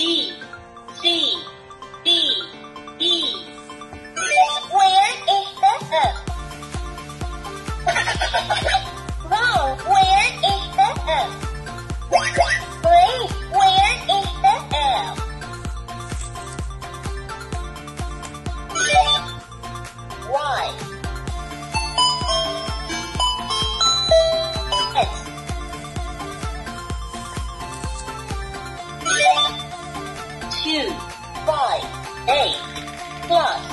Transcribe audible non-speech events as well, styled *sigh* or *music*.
B, C, D, E. Where is the up? *laughs* Wrong. Where is the up? Green. Where is the up? Why? two, five, eight, plus